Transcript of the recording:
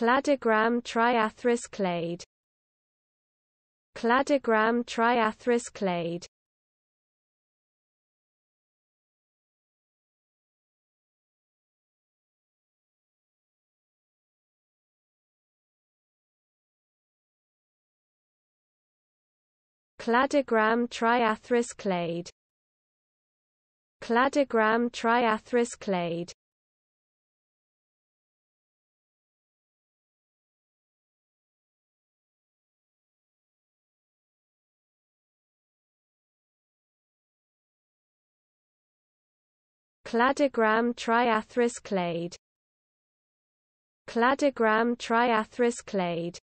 Cladogram triathris clade Cladogram triathris clade Cladogram triathris clade Cladogram triathris clade Cladogram triathris clade. Cladogram triathris clade